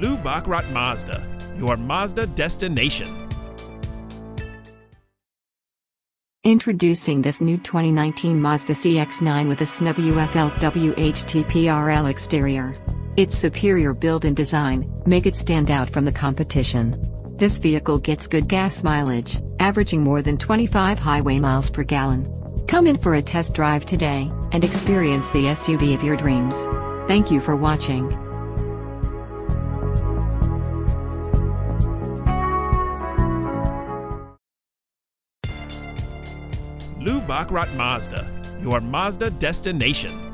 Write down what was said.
Lou Bachrodt Mazda, your Mazda destination. Introducing this new 2019 Mazda CX-9 with a snub UFL WHTPRL exterior. Its superior build and design make it stand out from the competition. This vehicle gets good gas mileage, averaging more than 25 highway miles per gallon. Come in for a test drive today and experience the SUV of your dreams. Thank you for watching. Lou Bachrodt Mazda, your Mazda destination.